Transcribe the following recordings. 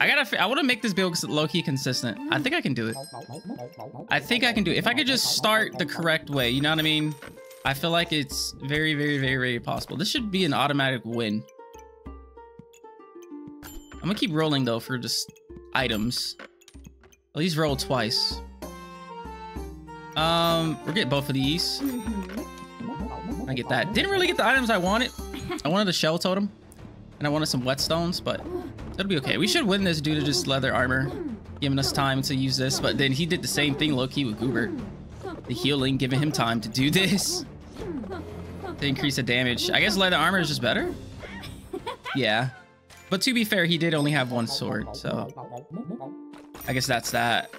I gotta. I want to make this build low key consistent. I think I can do it. I think I can do it. If I could just start the correct way, you know what I mean? I feel like it's very, very, very, very possible. This should be an automatic win. I'm gonna keep rolling though for just items. At least roll twice. Um, we'll get both of these. I get that. Didn't really get the items I wanted. I wanted a shell totem, and I wanted some whetstones, but that'll be okay. We should win this due to just leather armor, giving us time to use this. But then he did the same thing low-key with Goobert. The healing, giving him time to do this. To increase the damage. I guess leather armor is just better? Yeah. But to be fair, he did only have one sword, so... I guess that's that.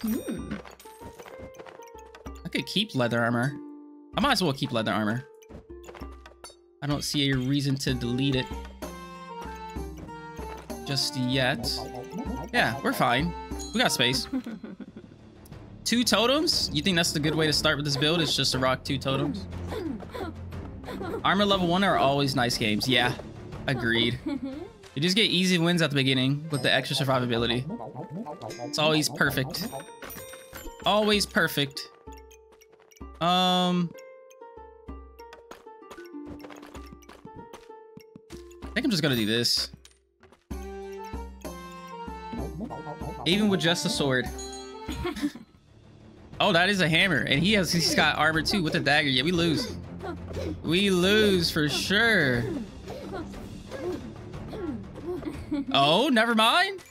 Hmm. I could keep leather armor. I might as well keep leather armor. I don't see a reason to delete it just yet. Yeah, we're fine. We got space. two totems? You think that's the good way to start with this build? It's just to rock two totems? Armor level one are always nice games. Yeah, agreed. You just get easy wins at the beginning with the extra survivability. It's always perfect. Always perfect. Um... think I'm just gonna do this. Even with just a sword. oh, that is a hammer. And he has he's got armor too with a dagger. Yeah, we lose. We lose for sure. Oh, never mind.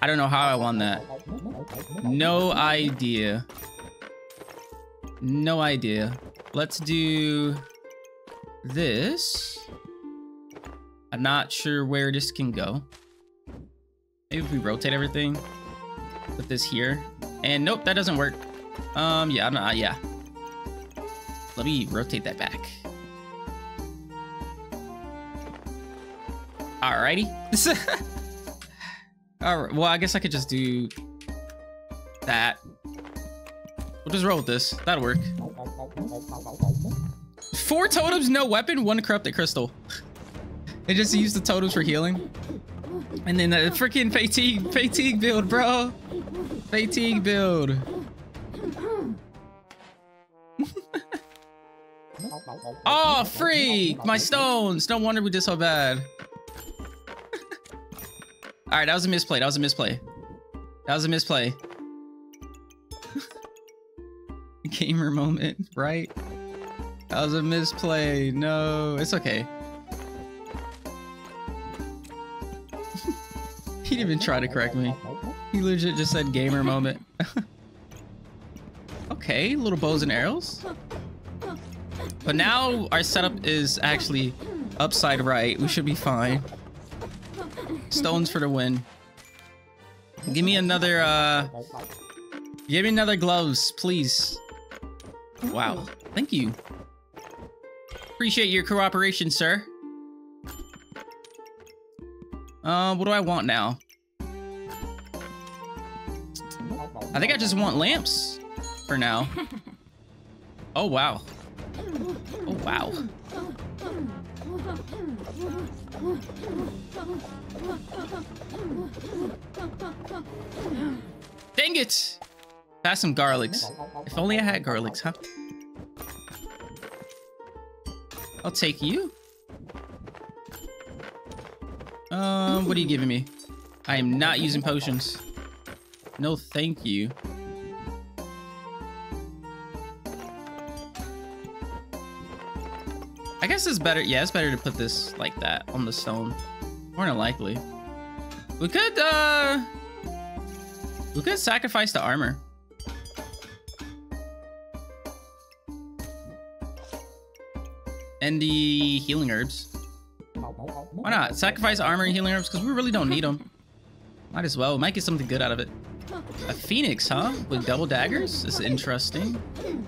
I don't know how I won that. No idea. No idea. Let's do this. I'm not sure where this can go. Maybe if we rotate everything. Put this here. And nope, that doesn't work. Um, yeah, I'm not, yeah. Let me rotate that back. Alrighty. Alright, well, I guess I could just do that. We'll just roll with this. That'll work. Four totems, no weapon, one corrupted crystal. they just use the totems for healing. And then the freaking fatigue, fatigue build, bro. Fatigue build. oh, freak! My stones! No wonder we did so bad. Alright, that was a misplay. That was a misplay. That was a misplay. Gamer moment, right? That was a misplay. No, it's okay. he didn't even try to correct me. He legit just said gamer moment. okay, little bows and arrows. But now our setup is actually upside right. We should be fine. Stones for the win. Give me another, uh... Give me another gloves, please. Wow. Thank you. Appreciate your cooperation, sir. Uh, what do I want now? I think I just want lamps for now. Oh, wow. Oh, wow. Dang it! Pass some garlics. If only I had garlics, huh? I'll take you. Um, what are you giving me? I am not using potions. No, thank you. I guess it's better. Yeah, it's better to put this like that on the stone. More than likely. We could, uh... We could sacrifice the armor. And the healing herbs. Why not? Sacrifice armor and healing herbs because we really don't need them. Might as well. Might get something good out of it. A phoenix, huh? With double daggers? This is interesting.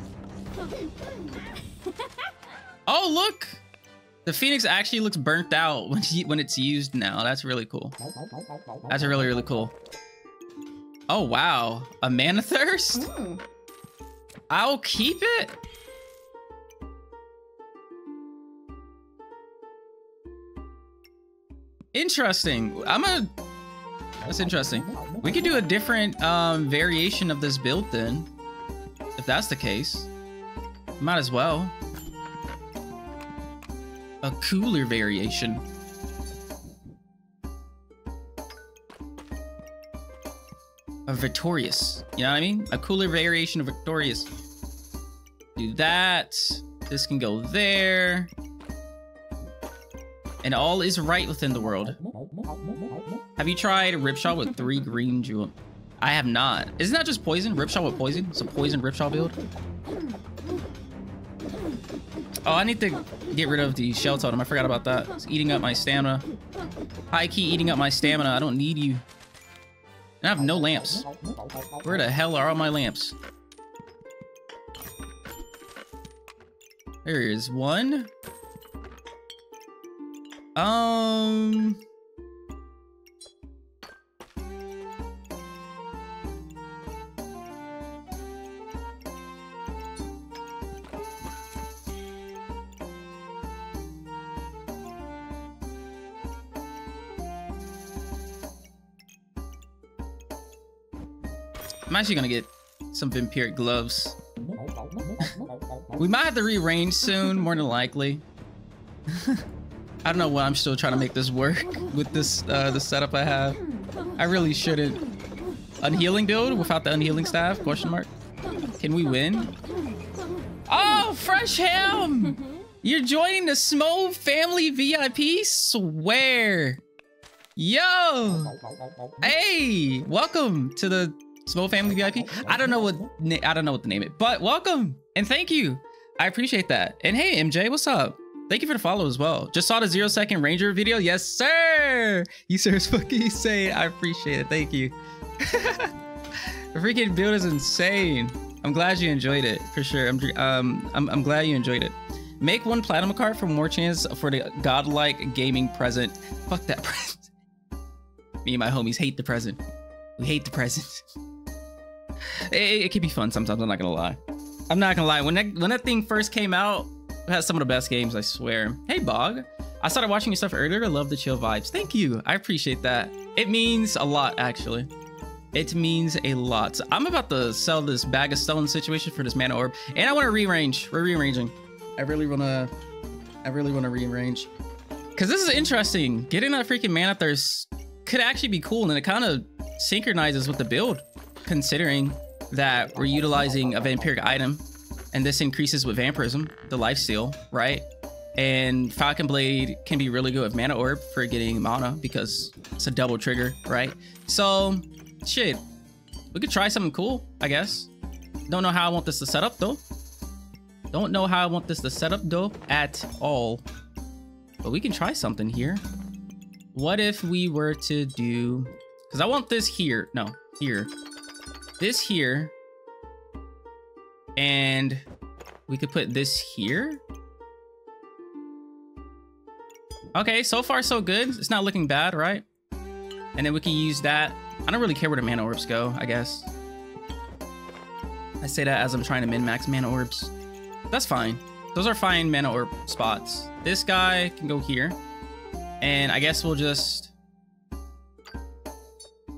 Oh, look! The phoenix actually looks burnt out when when it's used now. That's really cool. That's really, really cool. Oh, wow. A mana thirst? Mm. I'll keep it. Interesting. I'm a. That's interesting. We could do a different um, variation of this build then, if that's the case. Might as well. A cooler variation. A victorious. You know what I mean? A cooler variation of victorious. Do that. This can go there. And all is right within the world. Have you tried Ripsaw with three green jewel? I have not. Isn't that just poison? Ripsaw with poison? It's a poison Ripsaw build? Oh, I need to get rid of the shell totem. I forgot about that. It's eating up my stamina. High key eating up my stamina. I don't need you. I have no lamps. Where the hell are all my lamps? There is one. Um... I'm actually gonna get some vampiric gloves. we might have to rearrange soon, more than likely. I don't know why I'm still trying to make this work with this uh, the setup I have. I really shouldn't. Unhealing build without the unhealing staff? Question mark. Can we win? Oh, fresh ham! You're joining the Smo family VIP? Swear. Yo! Hey! Welcome to the Small Family VIP. I don't know what I don't know what to name it, but welcome and thank you. I appreciate that. And hey, MJ, what's up? Thank you for the follow as well. Just saw the zero second ranger video. Yes, sir. You sir is fucking insane. I appreciate it. Thank you. the freaking build is insane. I'm glad you enjoyed it for sure. I'm um I'm, I'm glad you enjoyed it. Make one platinum card for more chance for the godlike gaming present. Fuck that present. Me and my homies hate the present. We hate the present. It, it, can be fun sometimes. I'm not gonna lie. I'm not gonna lie. When that when that thing first came out, had some of the best games. I swear. Hey Bog, I started watching your stuff earlier. I love the chill vibes. Thank you. I appreciate that. It means a lot, actually. It means a lot. So I'm about to sell this bag of stone situation for this mana orb, and I want to rearrange. We're rearranging. I really wanna. I really want to rearrange. Cause this is interesting. Getting that freaking mana thirst could actually be cool, and it kind of synchronizes with the build considering that we're utilizing a vampiric item and this increases with vampirism, the life steal, right? And Falcon Blade can be really good with Mana Orb for getting mana because it's a double trigger, right? So, shit, we could try something cool, I guess. Don't know how I want this to set up though. Don't know how I want this to set up though at all. But we can try something here. What if we were to do, because I want this here, no, here this here. And we could put this here. Okay, so far so good. It's not looking bad, right? And then we can use that. I don't really care where the mana orbs go, I guess. I say that as I'm trying to min-max mana orbs. That's fine. Those are fine mana orb spots. This guy can go here. And I guess we'll just...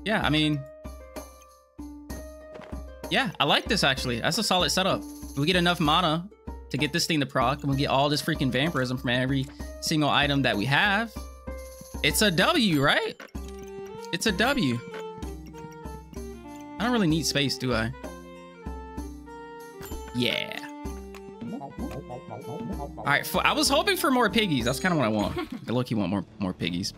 Yeah, I mean, yeah, I like this actually. That's a solid setup. We get enough mana to get this thing to proc, and we get all this freaking vampirism from every single item that we have. It's a W, right? It's a W. I don't really need space, do I? Yeah. All right, I was hoping for more piggies. That's kind of what I want. I look, you want more more piggies.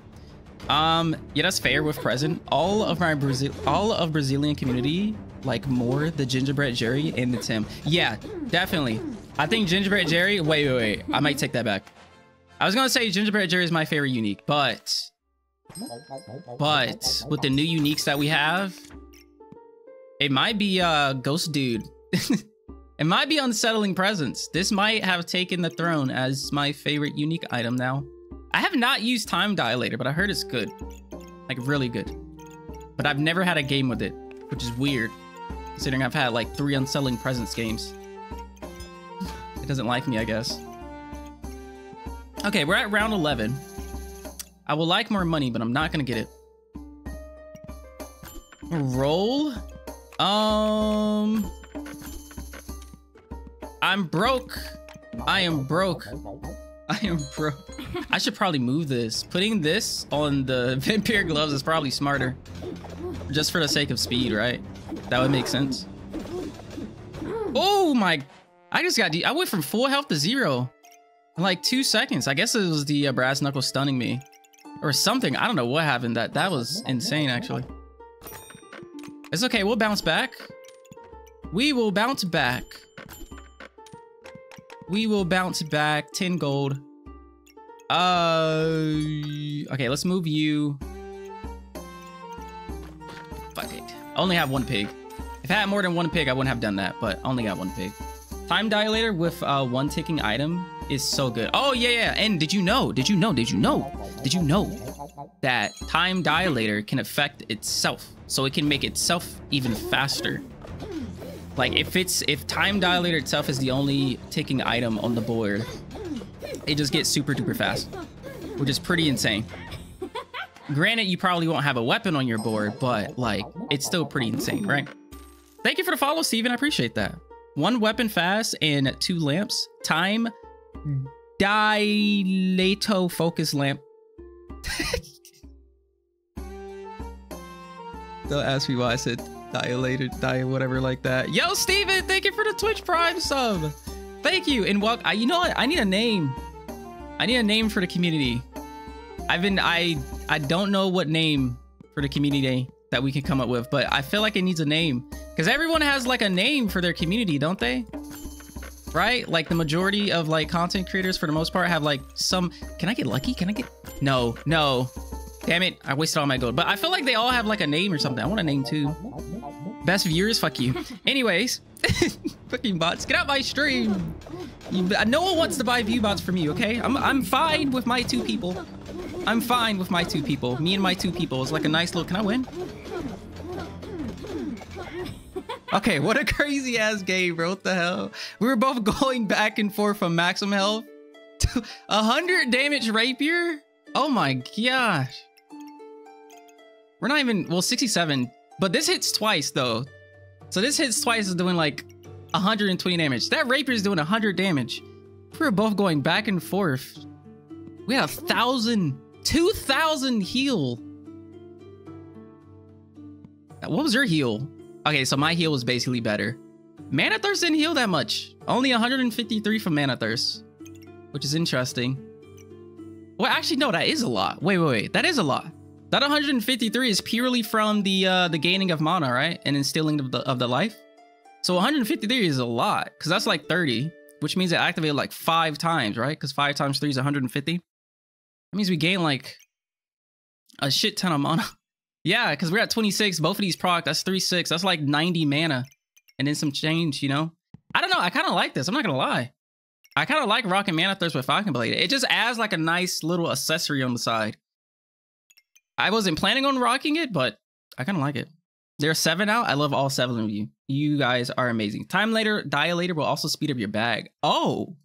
Um, yeah, that's fair with present. All of my Brazil, all of Brazilian community like more the gingerbread Jerry and the Tim. Yeah, definitely. I think gingerbread Jerry. Wait, wait, wait. I might take that back. I was gonna say gingerbread Jerry is my favorite unique, but but with the new uniques that we have, it might be uh Ghost Dude. it might be unsettling presence. This might have taken the throne as my favorite unique item now. I have not used Time Dilator, but I heard it's good. Like really good. But I've never had a game with it, which is weird. Considering I've had like three unsettling presence games. It doesn't like me, I guess. Okay, we're at round 11. I would like more money, but I'm not gonna get it. Roll? Um... I'm broke. I am broke. I am broke. I should probably move this. Putting this on the vampire gloves is probably smarter. Just for the sake of speed, right? That would make sense. Oh my... I just got... I went from full health to zero. In like two seconds. I guess it was the uh, brass knuckle stunning me. Or something. I don't know what happened. That That was insane, actually. It's okay. We'll bounce back. We will bounce back. We will bounce back. 10 gold. Uh... Okay, let's move you. Fuck it. I only have one pig. Had more than one pig, I wouldn't have done that, but I only got one pig. Time dilator with uh, one ticking item is so good. Oh, yeah, yeah. And did you know, did you know, did you know, did you know that time dilator can affect itself? So it can make itself even faster. Like if it's, if time dilator itself is the only ticking item on the board, it just gets super duper fast, which is pretty insane. Granted, you probably won't have a weapon on your board, but like, it's still pretty insane, right? Thank you for the follow, Steven. I appreciate that. One weapon fast and two lamps. Time dilato focus lamp. They'll ask me why I said dilated, die, whatever like that. Yo, Steven, thank you for the Twitch Prime sub. Thank you. And welcome. You know what? I need a name. I need a name for the community. I've been, I, I don't know what name for the community that we can come up with, but I feel like it needs a name because everyone has like a name for their community, don't they? Right? Like the majority of like content creators for the most part have like some, can I get lucky? Can I get, no, no. Damn it. I wasted all my gold, but I feel like they all have like a name or something. I want a name too. Best viewers, fuck you. Anyways, fucking bots, get out my stream. You, no one wants to buy view bots from you, okay? I'm, I'm fine with my two people. I'm fine with my two people. Me and my two people. It's like a nice little, can I win? Okay, what a crazy ass game, bro. What the hell? We were both going back and forth from maximum health to 100 damage rapier? Oh my gosh. We're not even, well, 67. But this hits twice, though. So this hits twice is doing like 120 damage. That rapier is doing 100 damage. We were both going back and forth. We had a thousand, 2,000 heal. What was your heal? Okay, so my heal was basically better. Mana Thirst didn't heal that much. Only 153 from Mana Thirst, which is interesting. Well, actually, no, that is a lot. Wait, wait, wait. That is a lot. That 153 is purely from the uh, the gaining of mana, right? And instilling of the, of the life. So 153 is a lot, because that's like 30, which means it activated like five times, right? Because five times three is 150. That means we gain like a shit ton of mana. Yeah, because we're at 26. Both of these proc, that's 3 6. That's like 90 mana. And then some change, you know? I don't know. I kind of like this. I'm not going to lie. I kind of like rocking Mana Thirst with Falcon Blade. It just adds like a nice little accessory on the side. I wasn't planning on rocking it, but I kind of like it. There's seven out. I love all seven of you. You guys are amazing. Time later, Dilator will also speed up your bag. Oh.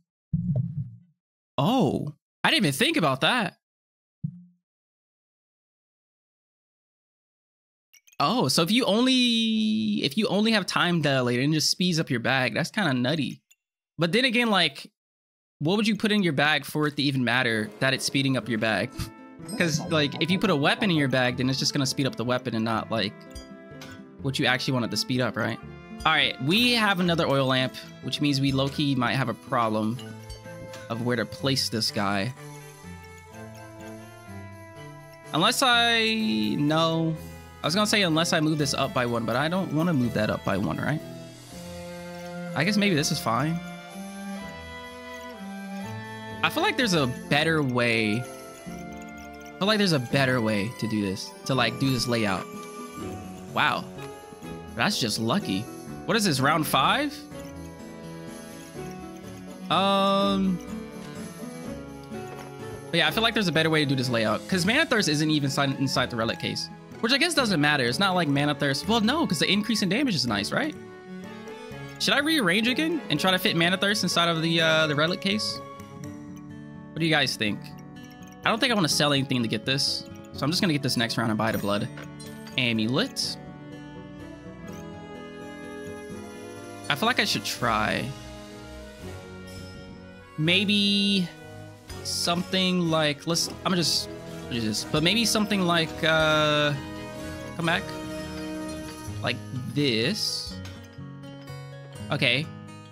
Oh. I didn't even think about that. Oh, so if you only if you only have time dilator and just speeds up your bag, that's kind of nutty. But then again, like, what would you put in your bag for it to even matter that it's speeding up your bag? Because like, if you put a weapon in your bag, then it's just gonna speed up the weapon and not like what you actually wanted to speed up, right? All right, we have another oil lamp, which means we low-key might have a problem of where to place this guy. Unless I know I was gonna say unless I move this up by one, but I don't want to move that up by one, right? I guess maybe this is fine. I feel like there's a better way. I feel like there's a better way to do this, to like do this layout. Wow. That's just lucky. What is this, round five? Um... Yeah, I feel like there's a better way to do this layout. Because Mana Thirst isn't even inside the relic case. Which I guess doesn't matter. It's not like Mana Thirst. Well, no, because the increase in damage is nice, right? Should I rearrange again and try to fit Mana Thirst inside of the uh, the relic case? What do you guys think? I don't think I want to sell anything to get this. So I'm just going to get this next round and buy the blood. Amulet. I feel like I should try. Maybe something like let's I'm just but maybe something like uh come back. Like this. Okay.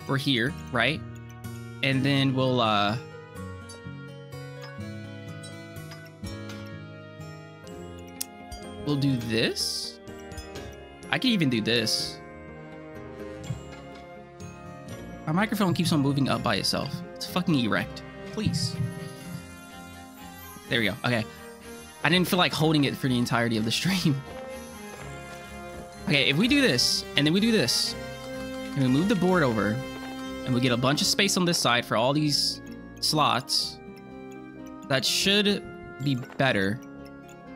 We're here, right? And then we'll uh We'll do this. I can even do this. My microphone keeps on moving up by itself. It's fucking erect. Please. There we go. Okay. I didn't feel like holding it for the entirety of the stream. Okay, if we do this, and then we do this, and we move the board over, and we get a bunch of space on this side for all these slots, that should be better.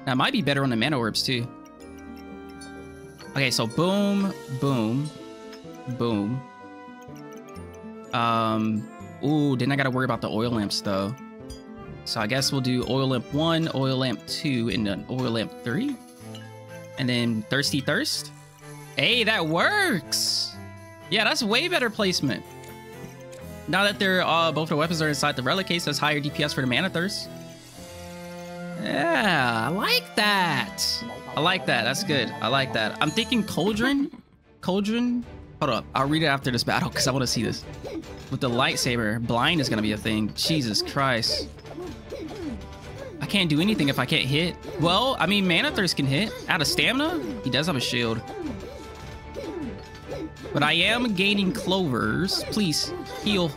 That might be better on the mana orbs too. Okay, so boom, boom, boom. Um, ooh, then I gotta worry about the oil lamps though. So I guess we'll do oil lamp one, oil lamp two, and then oil lamp three. And then thirsty thirst. Hey, that works. Yeah, that's way better placement. Now that they're uh, both the weapons are inside the relic case, that's higher DPS for the mana thirst. Yeah, I like that. I like that. That's good. I like that. I'm thinking cauldron. Cauldron. Hold up. I'll read it after this battle because I want to see this. With the lightsaber, blind is going to be a thing. Jesus Christ. Can't do anything if I can't hit. Well, I mean, Mana Thirst can hit. Out of stamina, he does have a shield. But I am gaining clovers. Please, heal.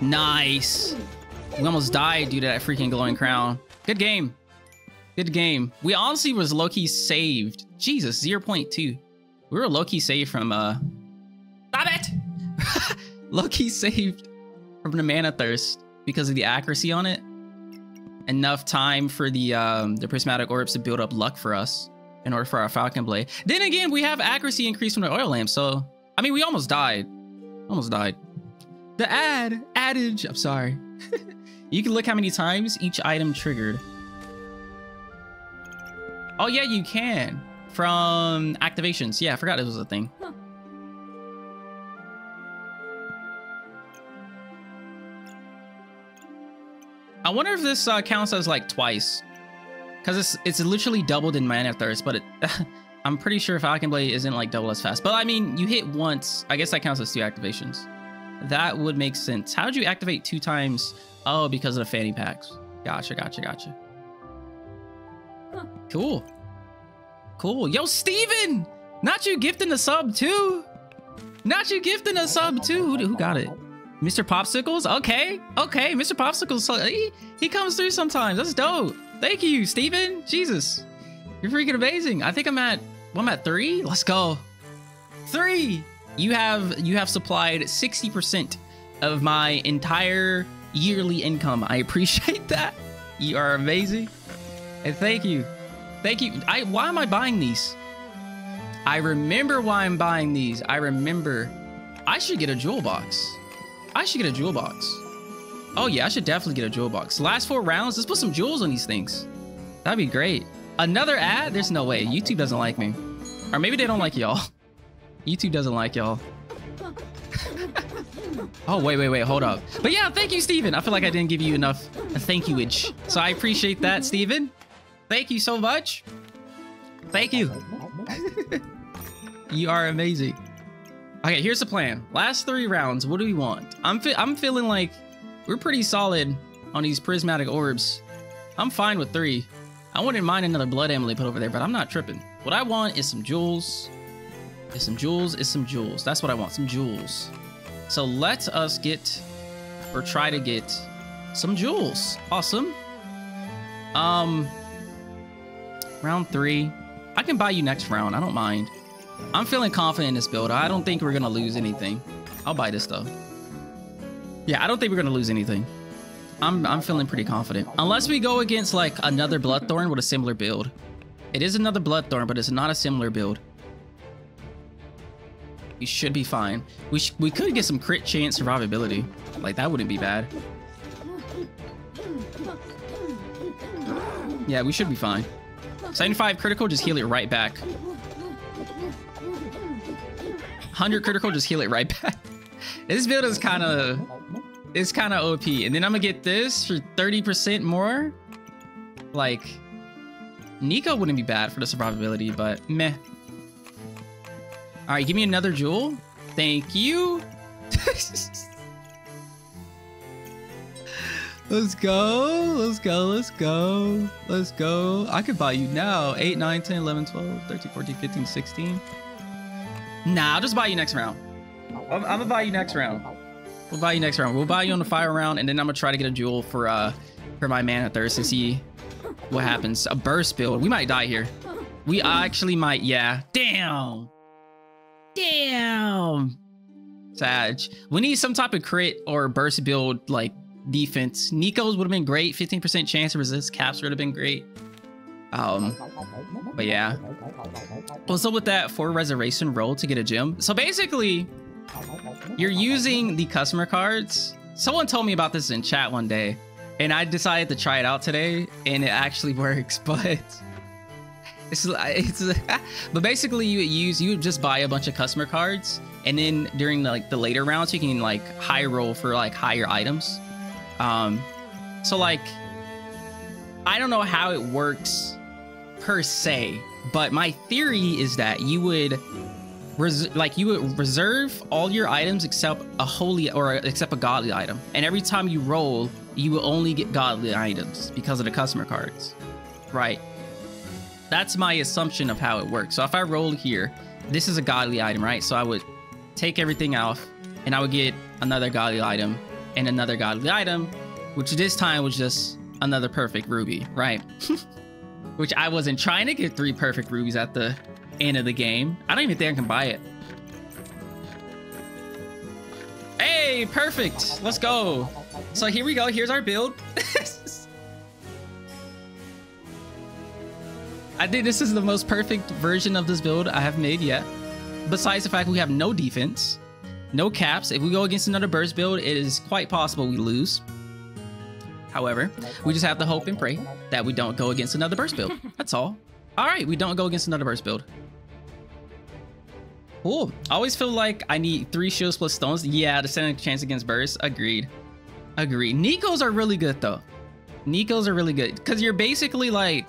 Nice. We almost died due to that freaking glowing crown. Good game. Good game. We honestly was low-key saved. Jesus, 0.2. We were low-key saved from, uh... Stop it! low-key saved from the Mana Thirst because of the accuracy on it. Enough time for the, um, the Prismatic Orbs to build up luck for us in order for our Falcon Blade. Then again, we have accuracy increase from the Oil Lamp, so... I mean, we almost died. Almost died. The ad, adage, I'm sorry. you can look how many times each item triggered. Oh yeah, you can. From activations. Yeah, I forgot it was a thing. Huh. I wonder if this uh, counts as like twice. Because it's it's literally doubled in Mana Thirst, but it, I'm pretty sure Falcon Blade isn't like double as fast. But I mean, you hit once. I guess that counts as two activations. That would make sense. How would you activate two times? Oh, because of the fanny packs. Gotcha, gotcha, gotcha. Huh. Cool. Cool. Yo, Steven! Not you gifting a sub too? Not you gifting a sub too? Who, who got it? Mr. Popsicles? Okay. Okay, Mr. Popsicles. He, he comes through sometimes. That's dope. Thank you, Steven. Jesus. You're freaking amazing. I think I'm at, well, I'm at three. Let's go. Three. You have, you have supplied 60% of my entire yearly income. I appreciate that. You are amazing. And thank you. Thank you. I why am I buying these? I remember why I'm buying these. I remember. I should get a jewel box. I should get a jewel box. Oh yeah, I should definitely get a jewel box. Last four rounds, let's put some jewels on these things. That'd be great. Another ad? There's no way. YouTube doesn't like me. Or maybe they don't like y'all. YouTube doesn't like y'all. oh, wait, wait, wait. Hold up. But yeah, thank you, Steven. I feel like I didn't give you enough thank you-age. So I appreciate that, Steven. Thank you so much. Thank you. you are amazing. Okay, here's the plan. Last three rounds, what do we want? I'm I'm feeling like we're pretty solid on these prismatic orbs. I'm fine with three. I wouldn't mind another blood amulet put over there, but I'm not tripping. What I want is some jewels. Is some jewels, is some jewels. That's what I want, some jewels. So let us get, or try to get, some jewels. Awesome. Um, Round three. I can buy you next round. I don't mind. I'm feeling confident in this build. I don't think we're going to lose anything. I'll buy this though. Yeah, I don't think we're going to lose anything. I'm, I'm feeling pretty confident. Unless we go against like another Bloodthorn with a similar build. It is another Bloodthorn, but it's not a similar build. We should be fine. We, we could get some crit chance survivability. Like, that wouldn't be bad. Yeah, we should be fine. 75 critical, just heal it right back. 100 critical, just heal it right back. this build is kind of... It's kind of OP. And then I'm gonna get this for 30% more. Like... Nico wouldn't be bad for the survivability, but meh. Alright, give me another jewel. Thank you. Let's go. Let's go. Let's go. Let's go. I could buy you now. 8, 9, 10, 11, 12, 13, 14, 15, 16. Nah, I'll just buy you next round. I'm, I'm gonna buy you next round. We'll buy you next round. We'll buy you on the fire round, and then I'm gonna try to get a jewel for uh for my mana thirst and see what happens. A burst build. We might die here. We actually might. Yeah. Damn. Damn. Sag. We need some type of crit or burst build like defense. Nico's would have been great. 15% chance to resist caps would have been great. Um, but yeah. Also with that for reservation roll to get a gem. So basically, you're using the customer cards. Someone told me about this in chat one day, and I decided to try it out today, and it actually works. But it's it's but basically you would use you would just buy a bunch of customer cards, and then during the, like the later rounds you can like high roll for like higher items. Um, so like, I don't know how it works per se, but my theory is that you would res- like you would reserve all your items except a holy or except a godly item, and every time you roll, you will only get godly items because of the customer cards, right? That's my assumption of how it works. So if I roll here, this is a godly item, right? So I would take everything off, and I would get another godly item, and another godly item, which this time was just another perfect ruby, right? which I wasn't trying to get three perfect rubies at the end of the game. I don't even think I can buy it. Hey, perfect. Let's go. So here we go. Here's our build. I think this is the most perfect version of this build I have made yet. Besides the fact we have no defense, no caps. If we go against another burst build, it is quite possible we lose. However, we just have to hope and pray that we don't go against another burst build. That's all. All right, we don't go against another burst build. Cool. I always feel like I need three shields plus stones. Yeah, to stand a chance against burst. Agreed. Agreed. Nicos are really good though. Nicos are really good because you're basically like,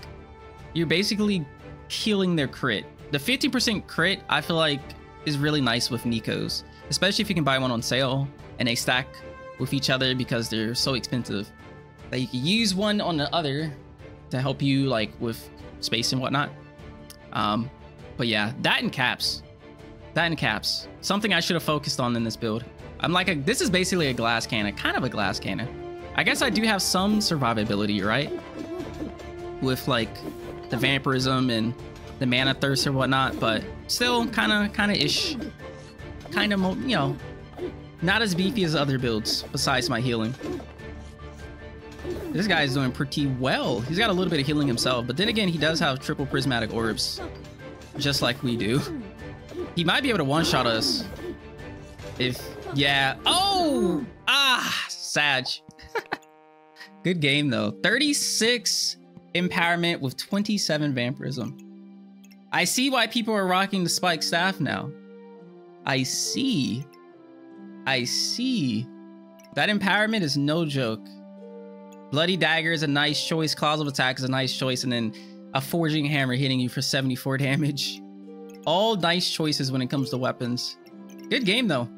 you're basically killing their crit. The 50% crit, I feel like, is really nice with Nicos especially if you can buy one on sale and they stack with each other because they're so expensive that you can use one on the other to help you like with space and whatnot. Um, but yeah, that and caps, that and caps, something I should have focused on in this build. I'm like, a, this is basically a glass cannon, kind of a glass cannon. I guess I do have some survivability, right? With like the vampirism and the mana thirst or whatnot, but still kind of, kind of ish kind of, you know, not as beefy as other builds besides my healing. This guy is doing pretty well. He's got a little bit of healing himself, but then again, he does have triple prismatic orbs, just like we do. He might be able to one-shot us. If, yeah. Oh! Ah! Sag. Good game, though. 36 empowerment with 27 vampirism. I see why people are rocking the spike staff now. I see. I see. That empowerment is no joke. Bloody Dagger is a nice choice. Claws of Attack is a nice choice. And then a Forging Hammer hitting you for 74 damage. All nice choices when it comes to weapons. Good game, though.